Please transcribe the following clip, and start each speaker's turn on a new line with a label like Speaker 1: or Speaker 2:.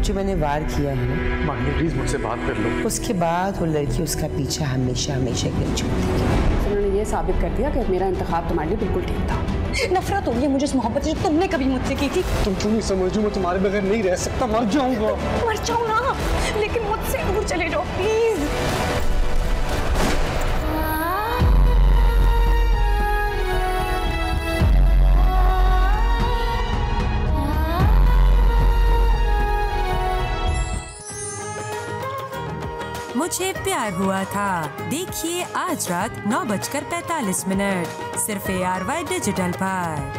Speaker 1: जो मैंने वार किया है ना
Speaker 2: माहिया प्लीज़ मुझसे बात कर लो।
Speaker 1: उसके बाद वो लड़की उसका पीछा हमेशा हमेशा कर चुकी छोड़
Speaker 3: उन्होंने ये साबित कर दिया कि मेरा इंतखाब तुम्हारे लिए बिल्कुल ठीक था।
Speaker 4: नफरत हो गई मुझे इस मोहब्बत से तुमने कभी मुझसे की थी।
Speaker 2: तुम क्यों नहीं समझो मैं तुम्हारे बगैर नहीं रह सकता। मर जाऊँगा।
Speaker 4: मर जाऊँगा। ना लेकिन मुझसे दूर चले जाओ
Speaker 5: मुझे प्यार हुआ था। देखिए, आज रात नौ बजकर पैतालीस मिनट। सिर्फ़ ए आर वाई डिजिटल पर।